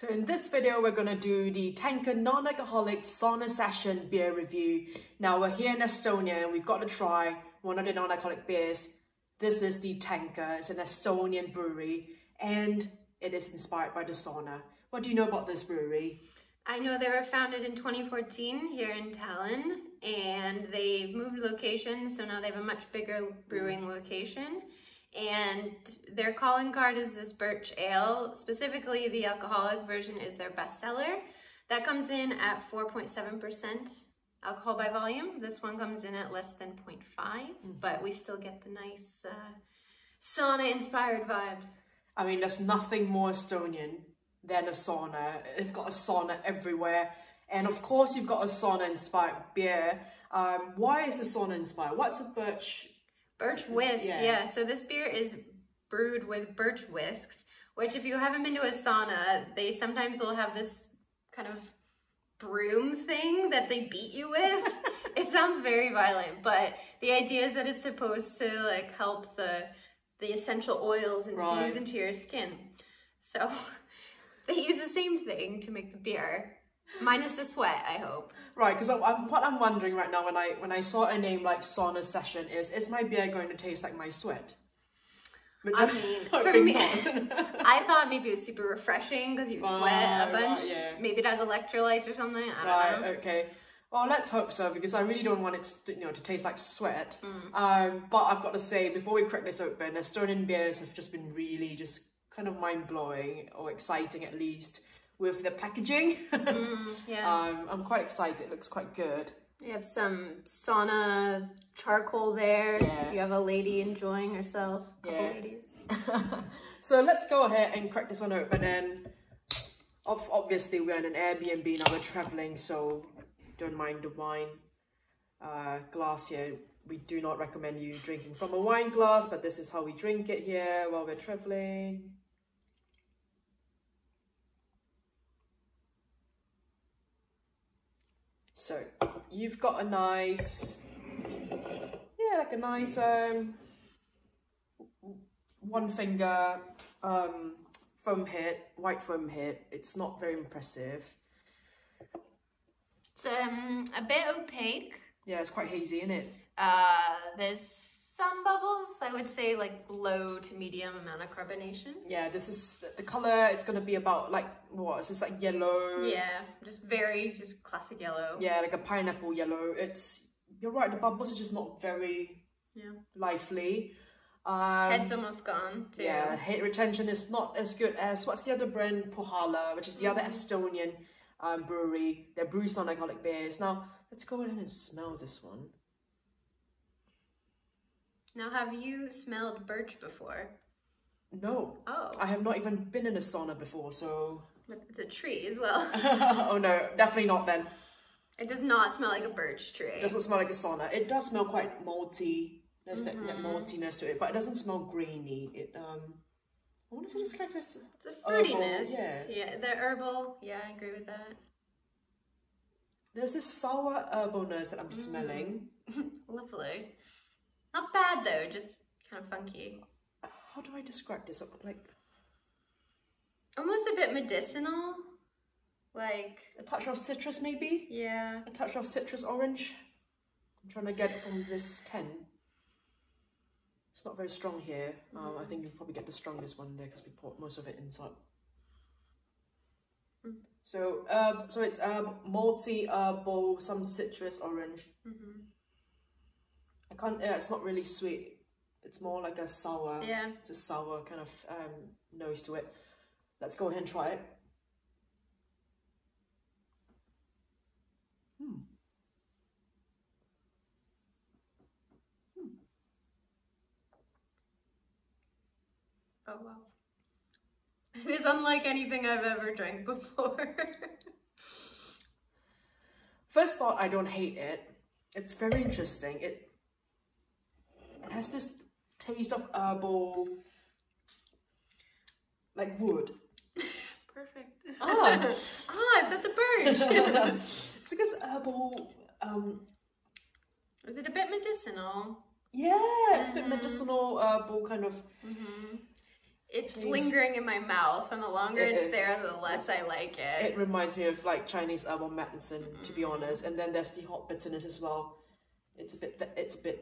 So in this video, we're going to do the Tanker Non-Alcoholic Sauna Session beer review. Now we're here in Estonia and we've got to try one of the non-alcoholic beers. This is the Tanker, it's an Estonian brewery and it is inspired by the sauna. What do you know about this brewery? I know they were founded in 2014 here in Tallinn and they've moved locations so now they have a much bigger brewing location and their calling card is this birch ale. Specifically, the alcoholic version is their bestseller. That comes in at 4.7% alcohol by volume. This one comes in at less than 0.5, mm -hmm. but we still get the nice uh, sauna-inspired vibes. I mean, there's nothing more Estonian than a sauna. They've got a sauna everywhere. And of course, you've got a sauna-inspired beer. Um, why is the sauna inspired? What's a birch Birch whisk, yeah. yeah. So this beer is brewed with birch whisks, which if you haven't been to a sauna, they sometimes will have this kind of broom thing that they beat you with. it sounds very violent, but the idea is that it's supposed to like help the the essential oils infuse right. into your skin. So they use the same thing to make the beer. Minus the sweat, I hope. Right, because what I'm wondering right now when I when I saw a name like sauna session is, is my beer going to taste like my sweat? Which I mean, for me, I thought maybe it was super refreshing because you sweat a bunch. Right, yeah. Maybe it has electrolytes or something. I don't right, know. okay. Well, let's hope so because I really don't want it to, you know, to taste like sweat. Mm. Um, but I've got to say, before we crack this open, Estonian beers have just been really just kind of mind-blowing or exciting at least with the packaging. mm, yeah. um, I'm quite excited. It looks quite good. You have some sauna charcoal there. Yeah. You have a lady enjoying herself. A yeah. ladies. so let's go ahead and crack this one open. And obviously we're in an Airbnb now. We're traveling, so don't mind the wine uh, glass here. We do not recommend you drinking from a wine glass, but this is how we drink it here while we're traveling. So you've got a nice, yeah, like a nice um, one finger um, foam hit, white foam hit. It's not very impressive. It's um, a bit opaque. Yeah, it's quite hazy, isn't it? Uh, there's some bubbles. I would say like low to medium amount of carbonation. Yeah, this is the color. It's gonna be about like what? Is this like yellow? Yeah, just very just classic yellow. Yeah, like a pineapple yellow. It's you're right. The bubbles are just not very yeah lively. Um, Head's almost gone too. Yeah, head retention is not as good as what's the other brand Põhjala, which is the mm -hmm. other mm-hmm. Estonian um, brewery. They're brews non-alcoholic beers. Now let's go ahead and smell this one. Now, have you smelled birch before? No. Oh. I have not even been in a sauna before, so... But it's a tree as well. oh no, definitely not then. It does not smell like a birch tree. It doesn't smell like a sauna. It does smell quite malty. There's mm -hmm. that, that maltiness to it, but it doesn't smell greeny. It um I want to describe this. It's a fruitiness. Herbal, yeah. Yeah, the herbal. Yeah, I agree with that. There's this sour herbalness that I'm mm. smelling. Lovely. Not bad though, just kind of funky. How do I describe this? Like almost a bit medicinal. Like a touch of citrus maybe? Yeah. A touch of citrus orange. I'm trying to get it from this pen. It's not very strong here. Um, I think you'll probably get the strongest one there because we put most of it inside. Mm. So, uh, so it's um, malty, herbal, some citrus orange. Mm -hmm. I can't, yeah, it's not really sweet. It's more like a sour, yeah. it's a sour kind of um, nose to it. Let's go ahead and try it. Hmm. Hmm. Oh wow. It is unlike anything I've ever drank before. First thought, I don't hate it. It's very interesting. It it has this taste of herbal, like wood. Perfect. Ah, ah, is that the birch? it's like this herbal. Um, is it a bit medicinal? Yeah, it's mm -hmm. a bit mm-hmm. medicinal, herbal kind of. Mm -hmm. It's Taste. lingering in my mouth, and the longer It it's is. there, the less I like it. It reminds me of like Chinese herbal medicine, to be Mm. honest. And then there's the hop bitterness as well. It's a bit, it's a bit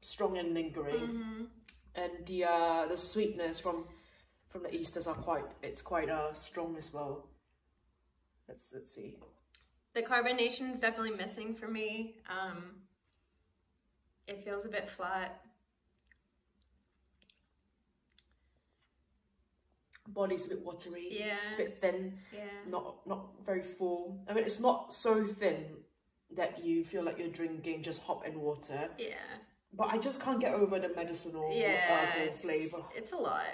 strong and lingering. Mhm. And the uh, the sweetness from from the esters are quite, it's quite uh strong as well. Let's let's see. The carbonation is definitely missing for me. Um, it feels a bit flat. Body's a bit watery, Yeah, It's a bit thin, yeah. not not very full. I mean, it's not so thin that you feel like you're drinking just hop and water. Yeah, But I just can't get over the medicinal uh, yeah. herbal It's, flavor. it's a lot.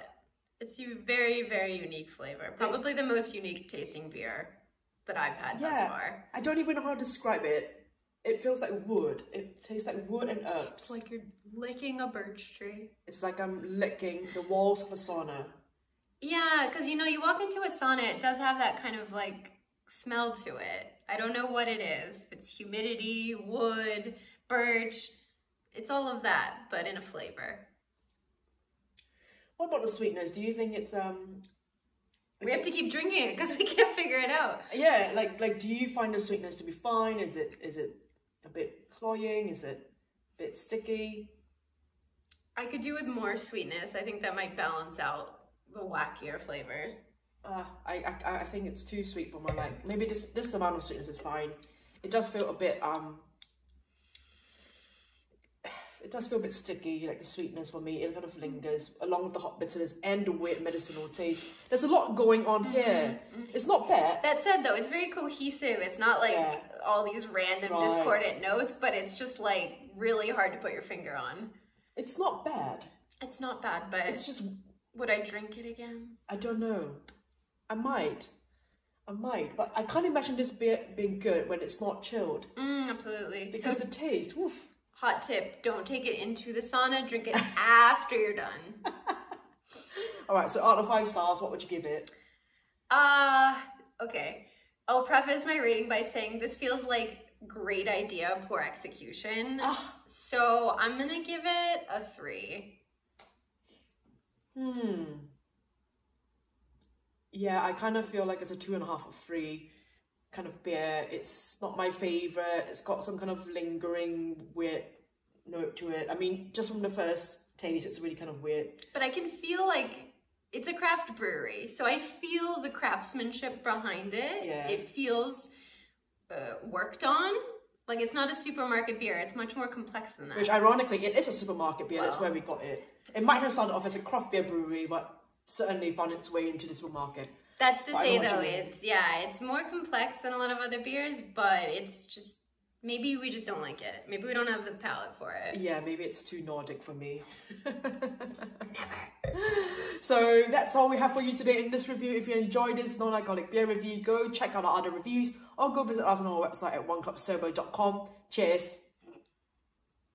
It's a very, very unique flavor. Probably the most unique tasting beer that I've had thus far. I don't even know how to describe it. It feels like wood. It tastes like wood and herbs. It's like you're licking a birch tree. It's like I'm licking the walls of a sauna. Yeah, because you know, you walk into a sauna, it does have that kind of like smell to it. I don't know what it is. It's humidity, wood, birch, it's all of that, but in a flavor. What about the sweetness? Do you think it's um? We have to keep drinking it because we can't figure it out. Yeah, like like, do you find the sweetness to be fine? Is it is it a bit cloying? Is it a bit sticky? I could do with more sweetness. I think that might balance out the wackier flavors. Uh, I, I I think it's too sweet for my like. Maybe this this amount of sweetness is fine. It does feel a bit um. It does feel a bit sticky, like the sweetness for me. It kind of lingers along with the hop bitterness and the weird medicinal taste. There's a lot going on here. It's not bad. That said, though, it's very cohesive. It's not like Yeah. all these random Right. discordant notes, but it's just like really hard to put your finger on. It's not bad. It's not bad, but It's just would I drink it again? I don't know. I might. I might, but I can't imagine this beer being good when it's not chilled. Mm, absolutely. Because So, the taste, woof. Hot tip: don't take it into the sauna. Drink it after you're done. Alright, so out of five stars, what would you give it? Uh, okay. I'll preface my rating by saying this feels like great idea, poor execution. Ah, So I'm gonna give it a three. hmm. Yeah, I kind of feel like it's a two and a half or three kind of beer. It's not my favorite. It's got some kind of lingering weird note to it. I mean, just from the first taste, it's really kind of weird. But I can feel like it's a craft brewery, so I feel the craftsmanship behind it. Yeah. It feels uh, worked on. Like it's not a supermarket beer; it's much more complex than that. Which ironically, it is a supermarket beer. That's where we got it. It might have started off as a craft beer brewery, but certainly found its way into the supermarket. That's to say, though, it's yeah, it's more complex than a lot of other beers, but it's just maybe we just don't like it. Maybe we don't have the palate for it. Yeah, maybe it's too Nordic for me. Never. so that's all we have for you today in this review. If you enjoyed this non-alcoholic beer review, go check out our other reviews or go visit us on our website at oneclubsober.com. Cheers!